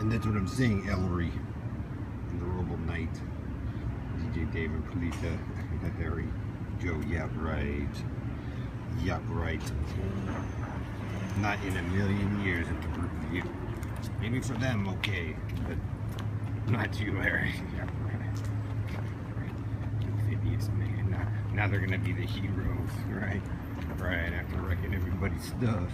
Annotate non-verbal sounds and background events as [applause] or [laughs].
And that's what I'm saying, Ellery. and the Robo Knight. DJ David Polita. Harry. Joe, yeah, right. Yeah, right. Not in a million years at the group of you. Maybe for them, okay, but not you, Harry. [laughs] Yeah, right. Amphibious man. Now, now they're gonna be the heroes, right? Right, after wrecking everybody's stuff.